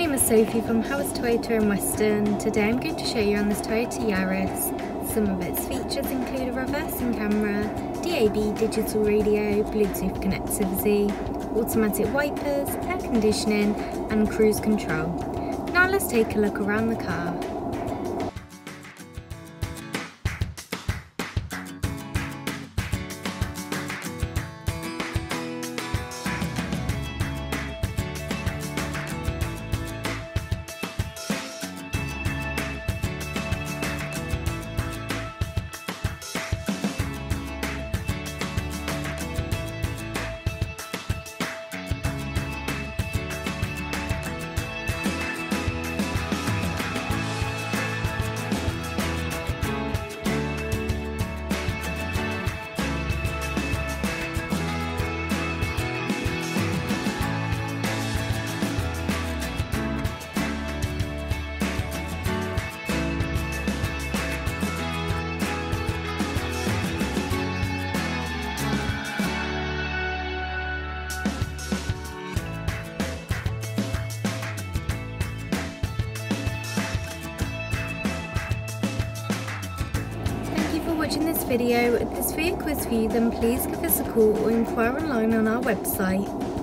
my name is Sophie from Howards Toyota in Weston. Today I'm going to show you around this Toyota Yaris. Some of its features include a reversing camera, DAB digital radio, Bluetooth connectivity, automatic wipers, air conditioning and cruise control. Now let's take a look around the car. Watching this video. If this vehicle is for you then please give us a call or inquire online on our website.